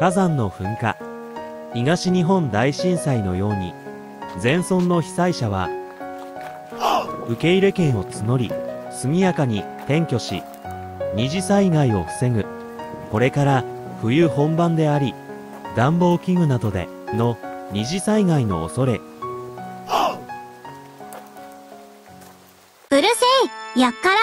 火山の噴火。東日本大震災のように全村の被災者は受け入れ権を募り速やかに転居し二次災害を防ぐ。これから冬本番であり暖房器具などでの二次災害の恐れ。うるせえやっから？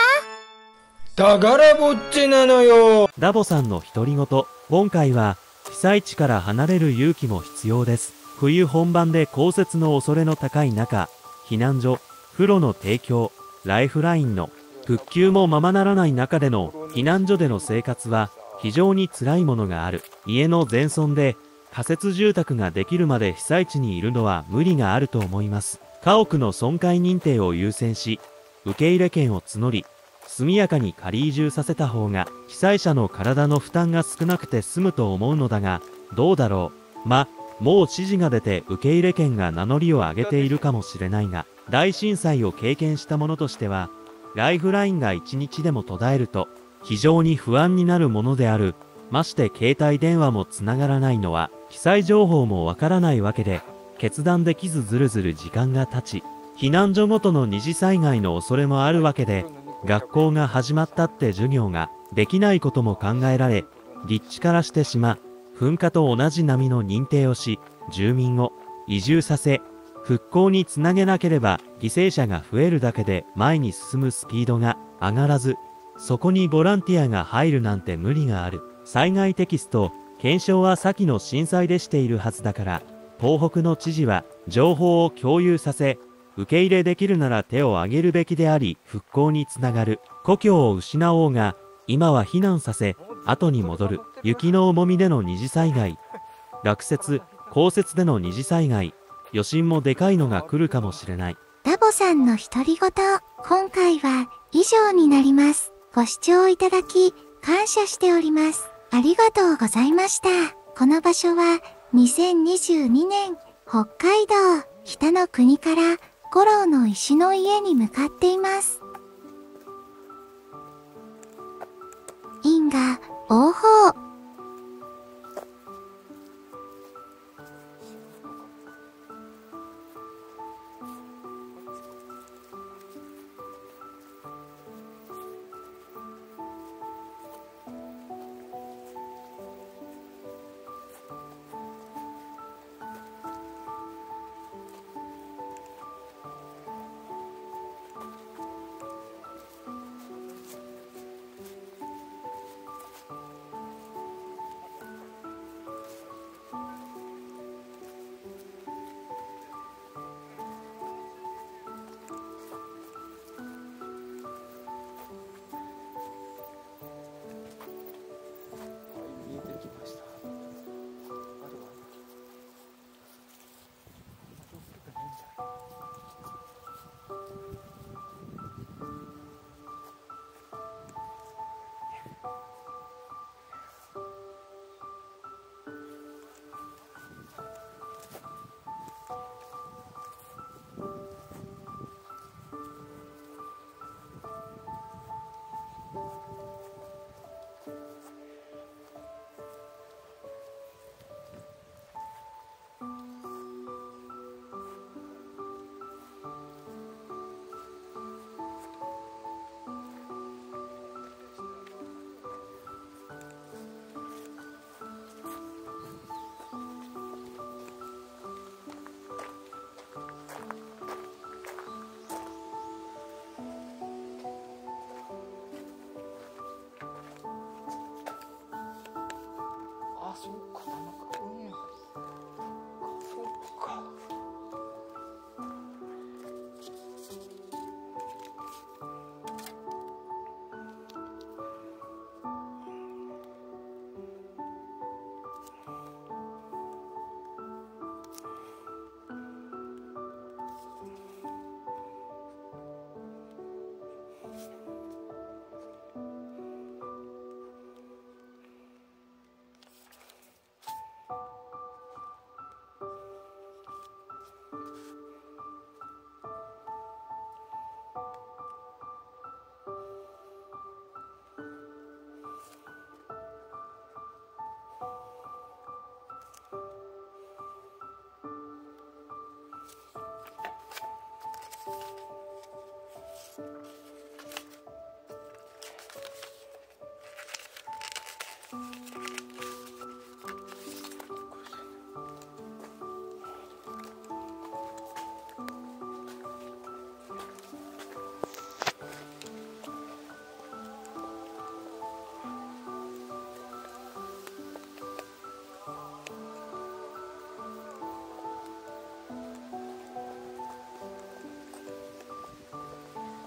宝ぼっちなのよ。ダボさんの独り言。今回は被被災地から離れる勇気も必要です。冬本番で降雪の恐れの高い中避難所風呂の提供ライフラインの復旧もままならない中での避難所での生活は非常に辛いものがある。家の全村で仮設住宅ができるまで被災地にいるのは無理があると思います。家屋の損壊認定を優先し受け入れ権を募り速やかに仮移住させた方が被災者の体の負担が少なくて済むと思うのだがどうだろう？まもう指示が出て受け入れ権が名乗りを上げているかもしれないが大震災を経験した者としてはライフラインが1日でも途絶えると非常に不安になるものである。まして携帯電話もつながらないのは被災情報もわからないわけで決断できずずるずる時間が経ち避難所ごとの二次災害の恐れもあるわけで学校が始まったって授業ができないことも考えられ立地からして島噴火と同じ波の認定をし住民を移住させ復興につなげなければ犠牲者が増えるだけで前に進むスピードが上がらずそこにボランティアが入るなんて無理がある。災害テキスト検証は先の震災でしているはずだから東北の知事は情報を共有させ受け入れできるなら手を挙げるべきであり復興につながる故郷を失おうが今は避難させ後に戻る雪の重みでの二次災害落雪降雪での二次災害余震もでかいのが来るかもしれないダボさんの独り言、今回は以上になります。ご視聴いただき、感謝しております。ありがとうございました。この場所は、2022年、北海道、北の国から、五郎の石の家に向かっています。因果、応報。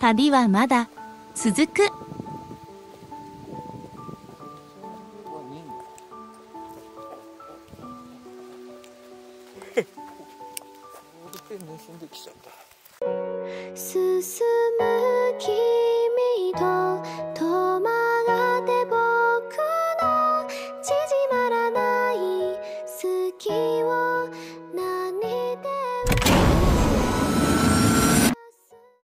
旅はまだ続く。これで盗んできちゃった。